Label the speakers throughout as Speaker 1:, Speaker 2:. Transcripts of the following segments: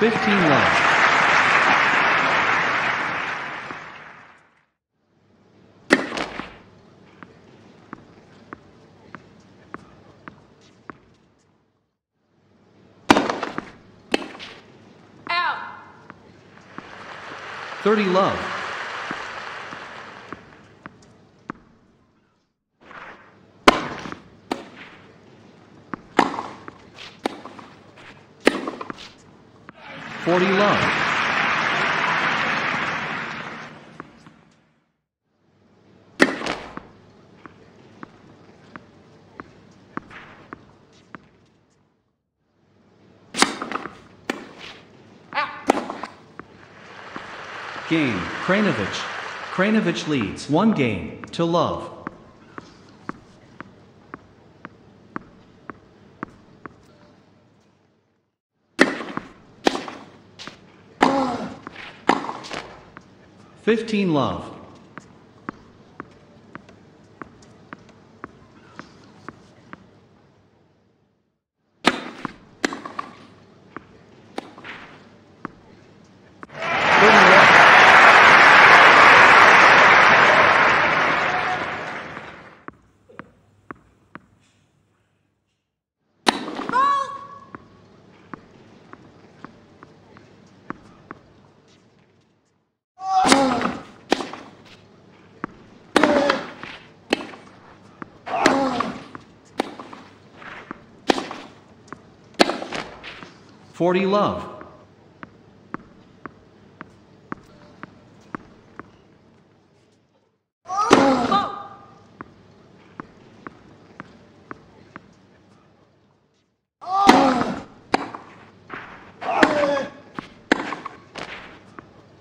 Speaker 1: 15 love.
Speaker 2: Out.
Speaker 1: 30 love. Love. Game, Krajinovic. Krajinovic leads one game to love. Fifteen love. 40 love.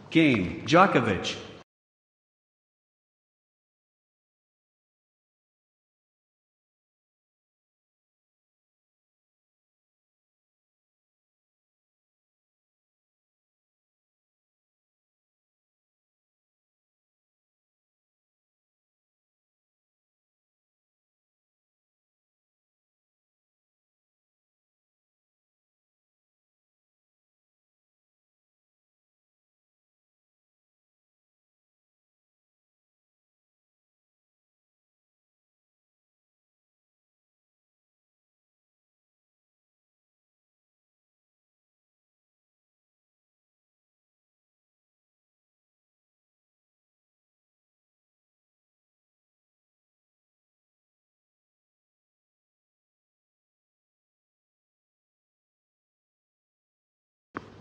Speaker 1: Game, Djokovic.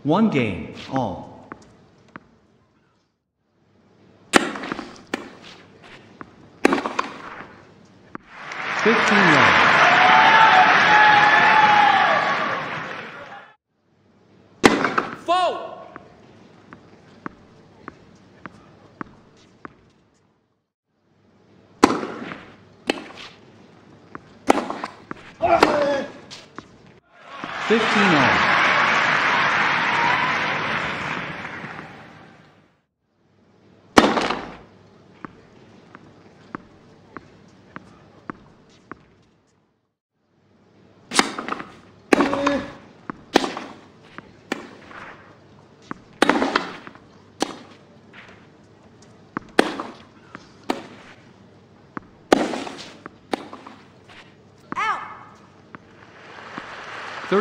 Speaker 1: One game, all. Fifteen love.
Speaker 2: Four.
Speaker 1: Fifteen all.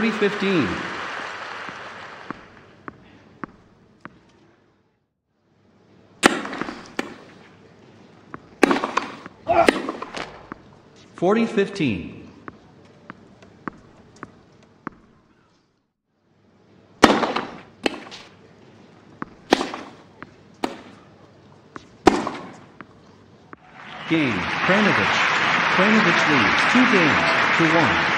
Speaker 1: 3015. Forty fifteen. Game, Krajinovic. Krajinovic leads two games to one.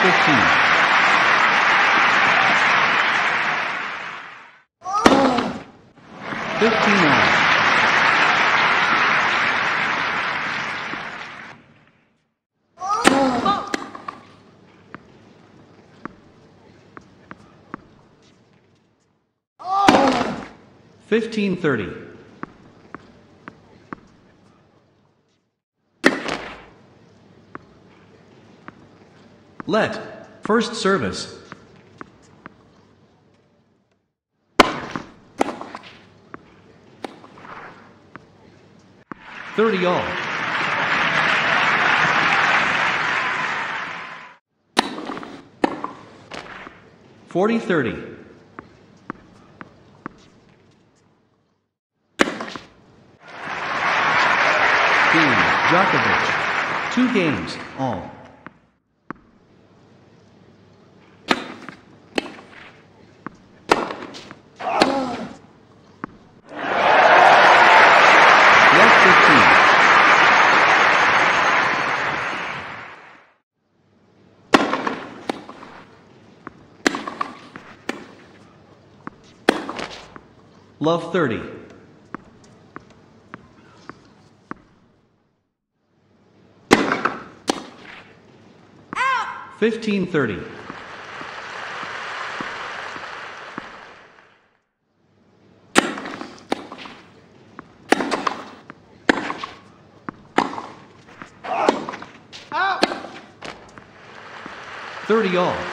Speaker 1: 15. Fifteen thirty. Let. First service. Thirty all. Forty thirty. Dean, Djokovic. Two games, all. Left 15. Love 30.
Speaker 2: Out.
Speaker 1: 1530.
Speaker 2: Out.
Speaker 1: 30 all.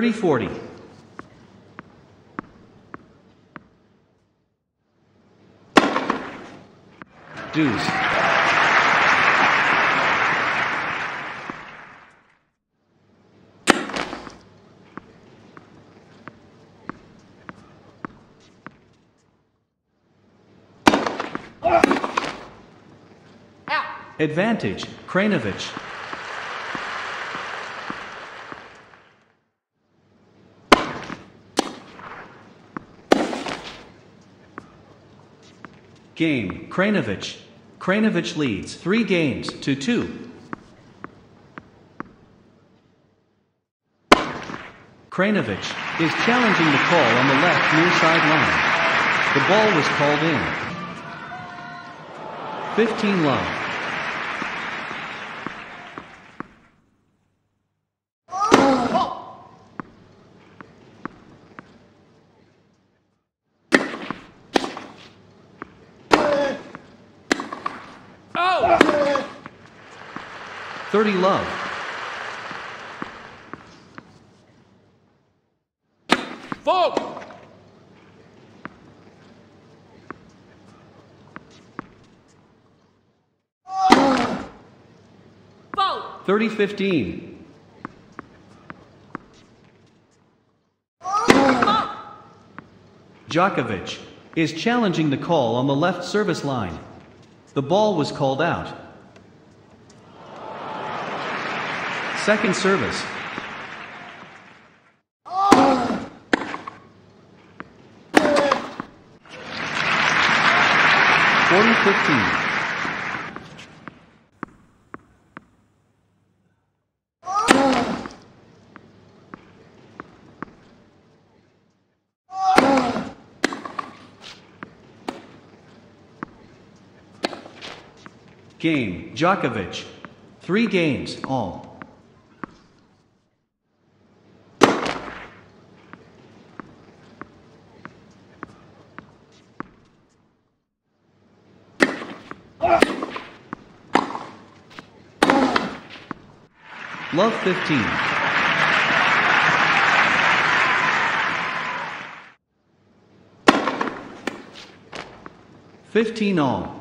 Speaker 1: 3040.
Speaker 2: Dues.
Speaker 1: Advantage, Krajinovic. Game, Krajinovic. Krajinovic leads three games to two. Krajinovic is challenging the call on the left near sideline. The ball was called in. 15 love.
Speaker 2: Vote. Out.
Speaker 1: 30 love.
Speaker 2: Vote. Vote.
Speaker 1: 30 15. Djokovic is challenging the call on the left service line. The ball was called out. Second service. Forty fifteen. Game, Djokovic. Three games, all. Love 15. Fifteen all.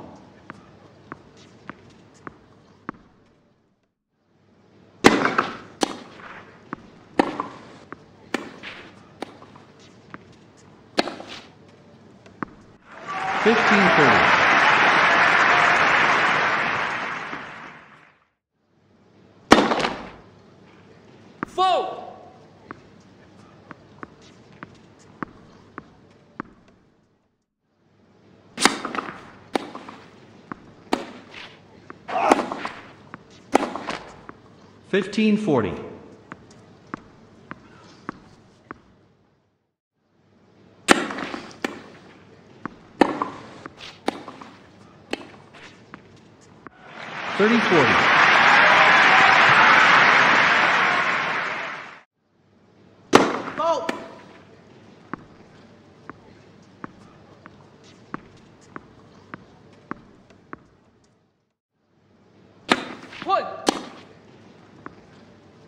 Speaker 1: 1540. Thirty forty.
Speaker 3: Vote.
Speaker 2: One.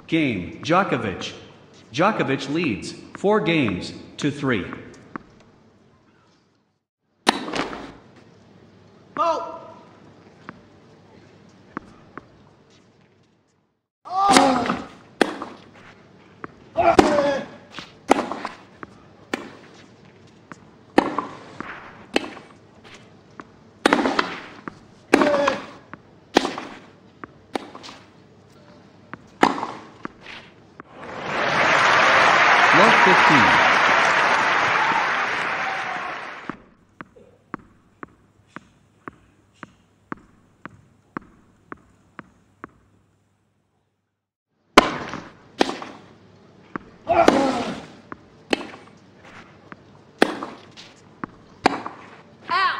Speaker 1: Game, Djokovic. Djokovic leads, 4 games, to 3.
Speaker 3: Fault.
Speaker 1: Love 15.
Speaker 2: Out.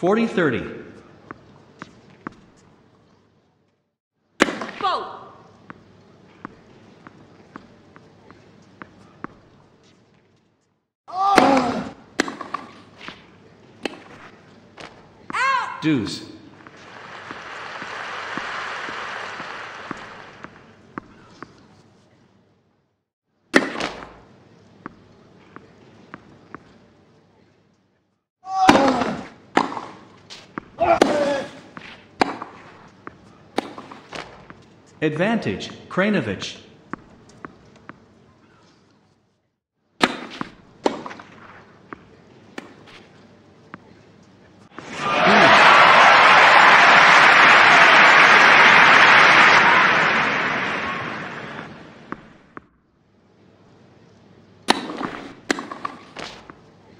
Speaker 1: Forty thirty.
Speaker 2: Fault.
Speaker 1: Deuce. Advantage, Krajinovic.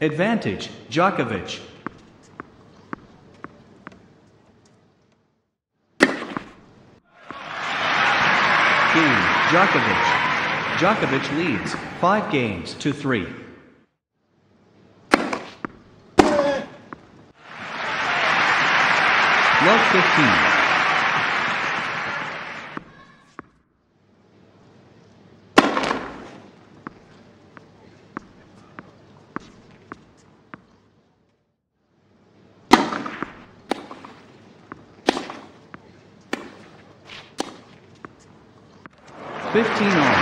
Speaker 1: Advantage, Djokovic. Game, Djokovic. Djokovic leads, 5 games to 3. Love 15. Fifteen all.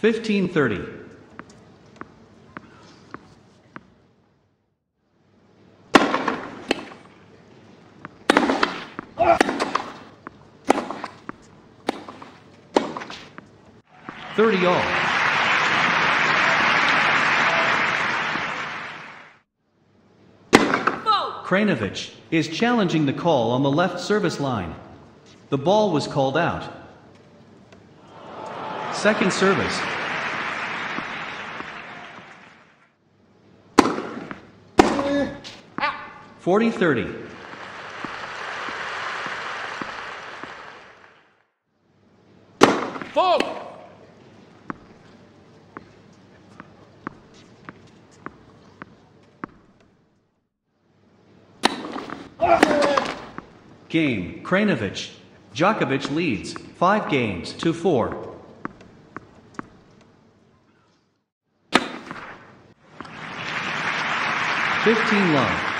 Speaker 1: Fifteen thirty. Thirty all.
Speaker 2: Fault.
Speaker 1: Is challenging the call on the left service line. The ball was called out. Second service.
Speaker 2: Out.
Speaker 1: 40 30. Game, Krajinovic. Djokovic leads, 5 games to 4. Fifteen love.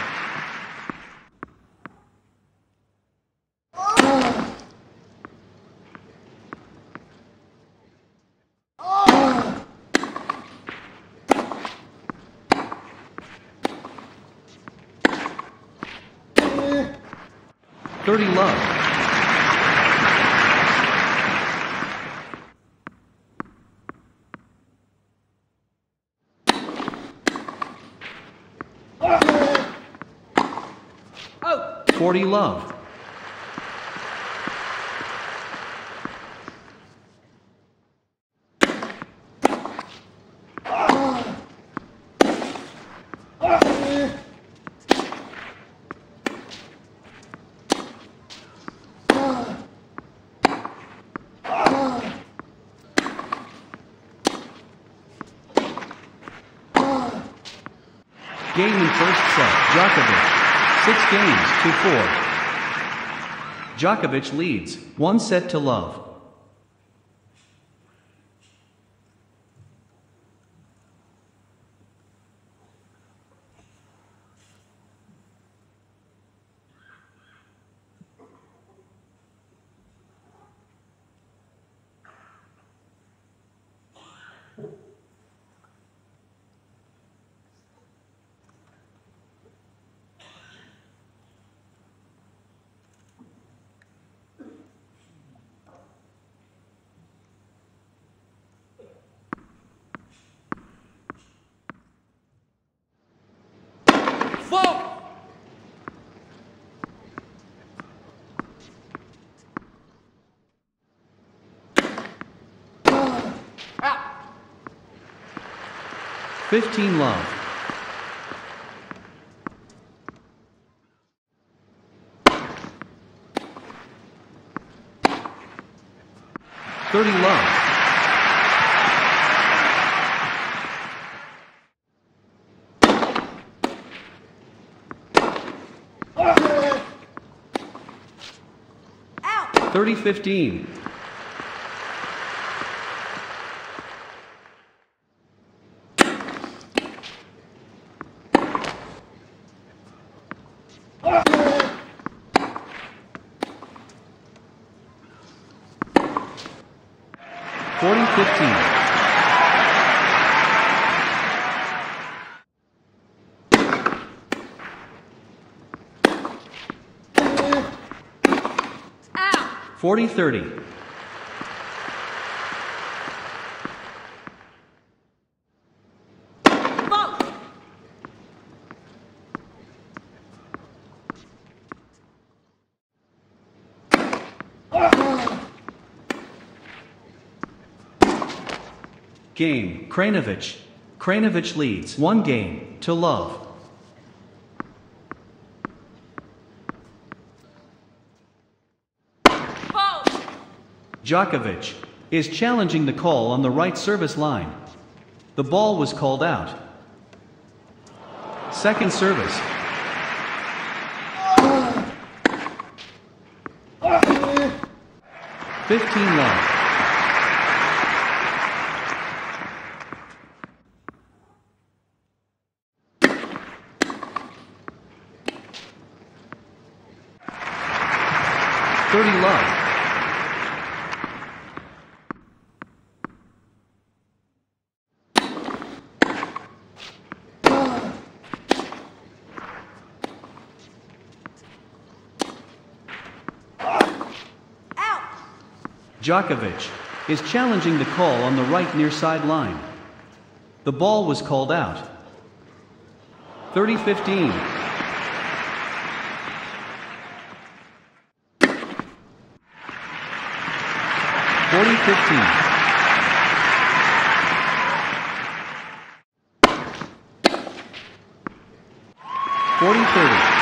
Speaker 1: 30 love. 40 love. Game in first set, Djokovic. Six games to four. Djokovic leads, one set to love.
Speaker 2: Vote. Out.
Speaker 1: 15 love. Thirty love.
Speaker 3: Out.
Speaker 1: Thirty fifteen. Forty fifteen.
Speaker 2: Out.
Speaker 1: Forty thirty.
Speaker 2: Vote.
Speaker 1: Game, Krajinovic. Krajinovic leads, one game, to love.
Speaker 2: Vote.
Speaker 1: Djokovic is challenging the call on the right service line. The ball was called out. Second service. Fifteen love. Thirty love. Djokovic is challenging the call on the right near side line. The ball was called out. 30 15. Forty fifteen. Forty thirty.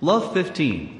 Speaker 1: Love 15.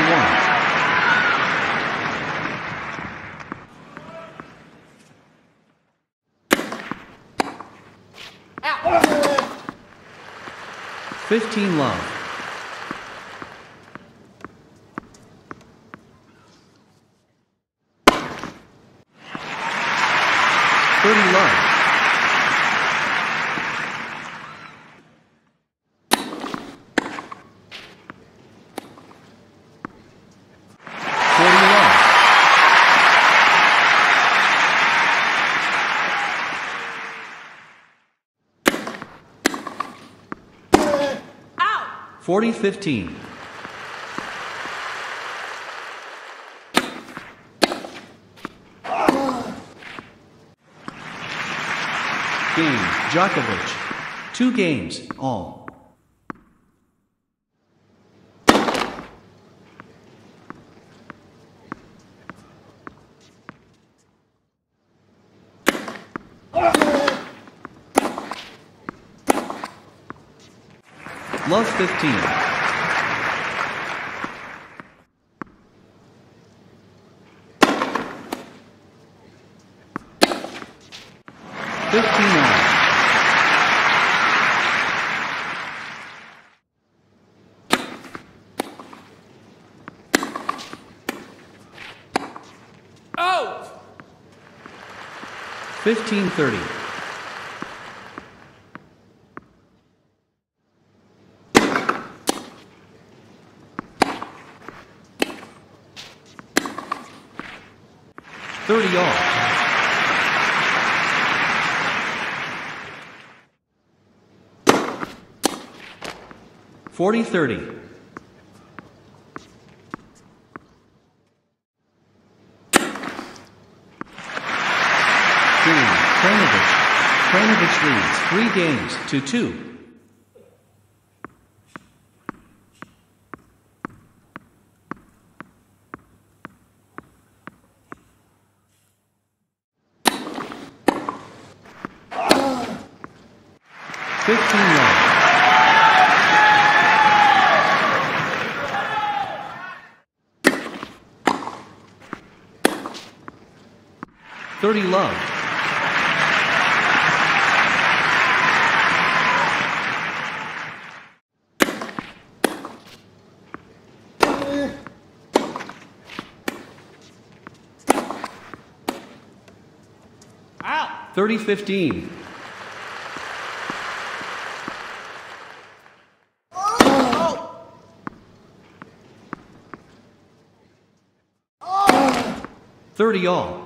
Speaker 1: one.
Speaker 2: Out.
Speaker 1: Fifteen love. 4015. Game, Djokovic. Two games, all. Love 15. Fifteen all.
Speaker 2: Out. Oh!
Speaker 1: Fifteen thirty. All. Forty thirty. Game. Krajinovic. Krajinovic leads three games to two. Fifteen love. Thirty love.
Speaker 2: Out.
Speaker 1: Thirty fifteen. Thirty all.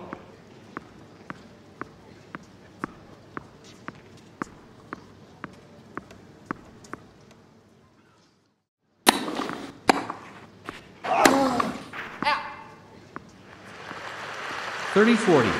Speaker 1: Thirty forty.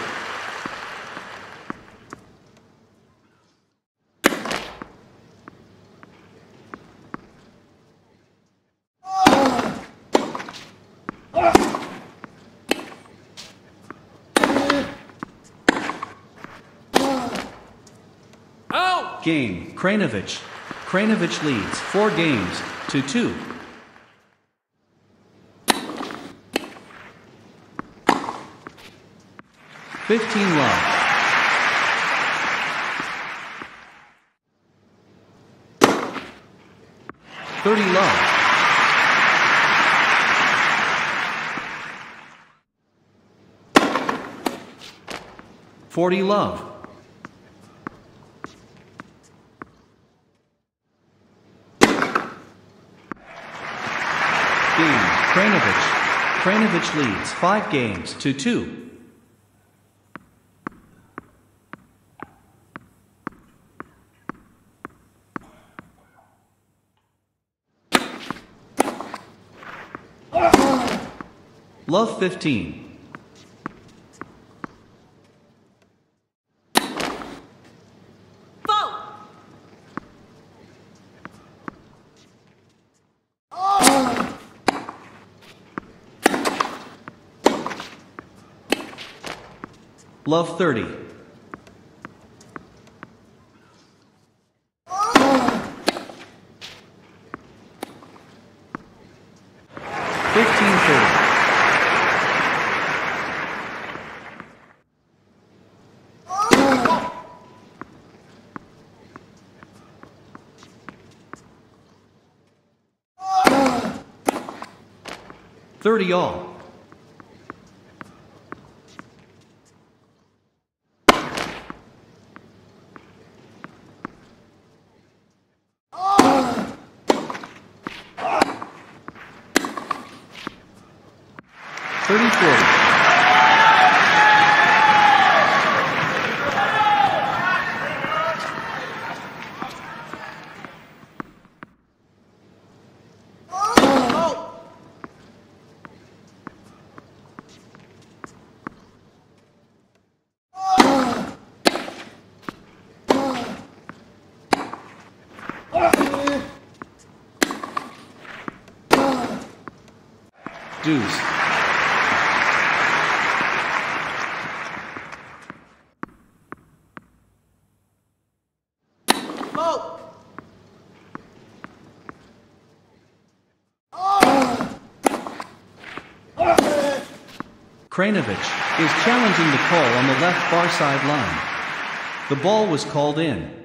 Speaker 2: Out.
Speaker 1: Game. Krajinovic. Krajinovic leads four games to two. Fifteen love. Thirty love. Forty love. Game. Krajinovic. Krajinovic leads 5 games to 2. Love 15.
Speaker 3: Vote.
Speaker 1: Love 30. Fifteen thirty. Thirty all. Thirty forty.
Speaker 2: Vote.
Speaker 1: Deuce. Krajinovic is challenging the call on the left far side line. The ball was called in.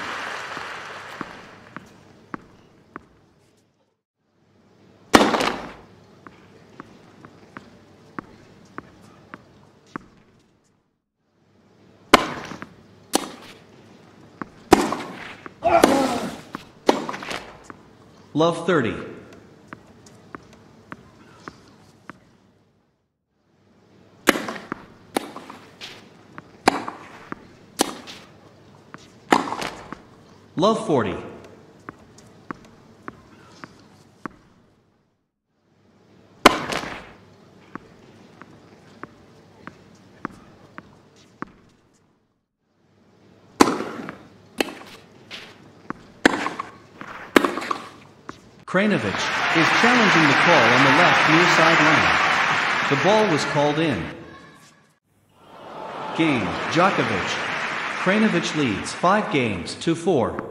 Speaker 1: Love 30. Love 40. Krajinovic is challenging the call on the left near sideline. The ball was called in. Game, Djokovic. Krajinovic leads 5 games to 4.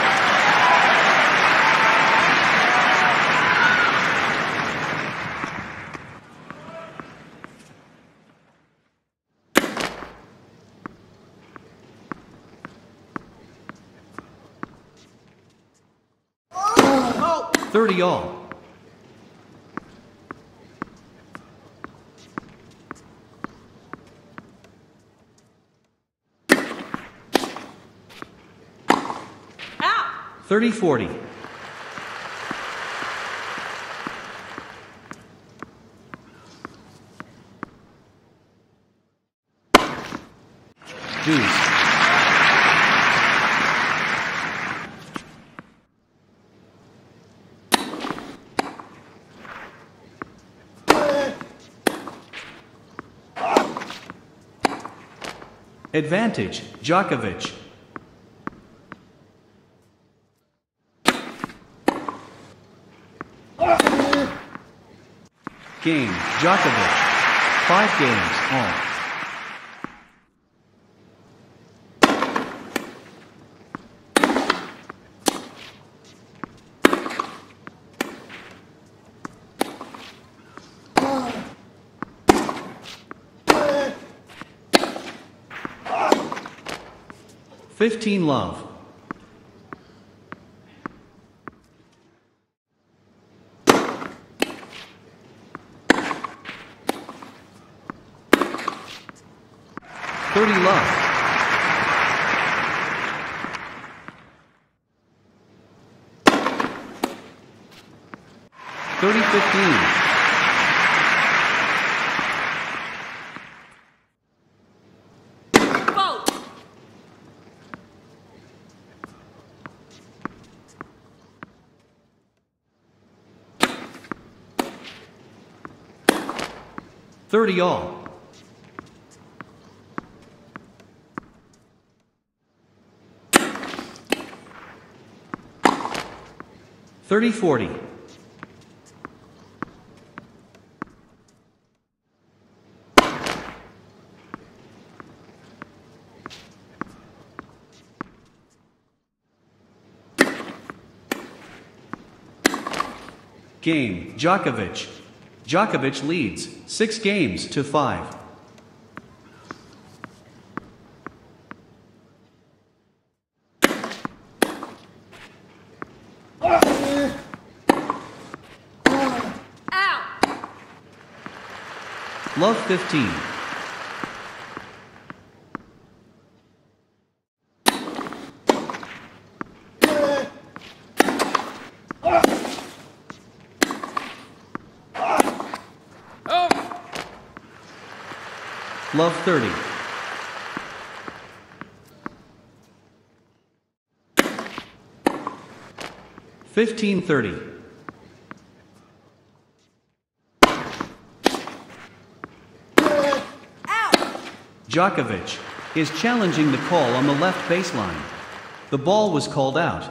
Speaker 1: y'all? 30 40. Advantage, Djokovic. Game, Djokovic. Five games, all. Fifteen love. 30 all. Thirty forty. Game, Djokovic, Djokovic leads, six games to five. Love 15. Love 30. Fifteen thirty. Djokovic is challenging the call on the left baseline. The ball was called out.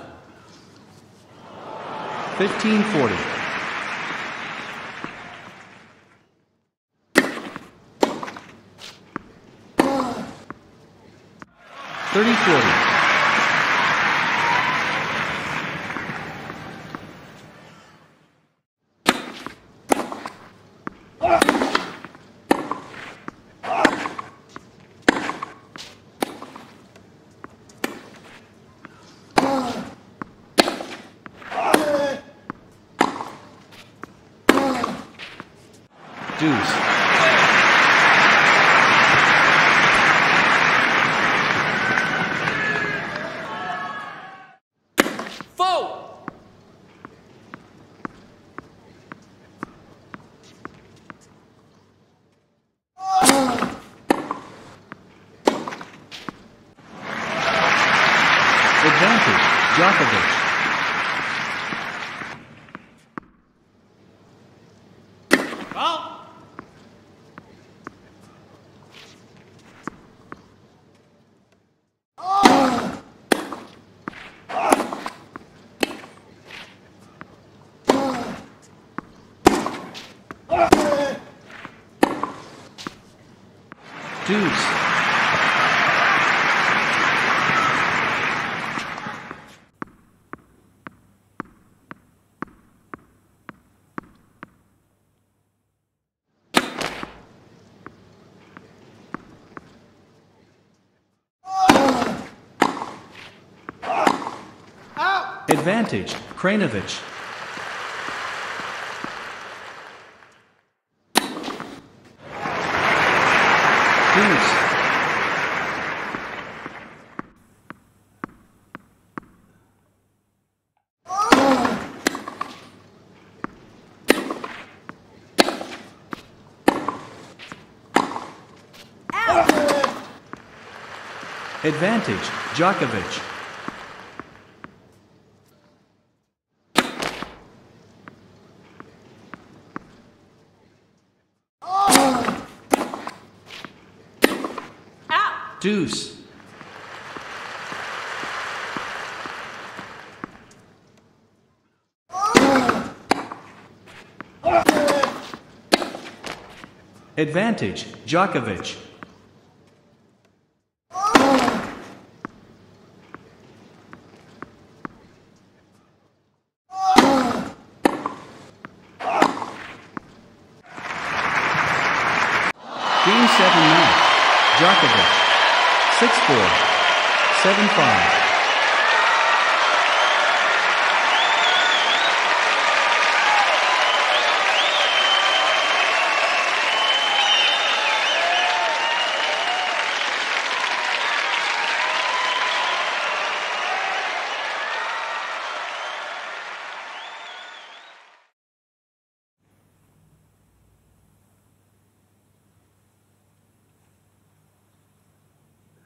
Speaker 1: 1540. 30 40.
Speaker 2: Out.
Speaker 1: Deuce.
Speaker 2: Out.
Speaker 1: Advantage, Krajinovic. Deuce. Advantage, Djokovic.
Speaker 3: Out.
Speaker 1: Deuce. Advantage, Djokovic.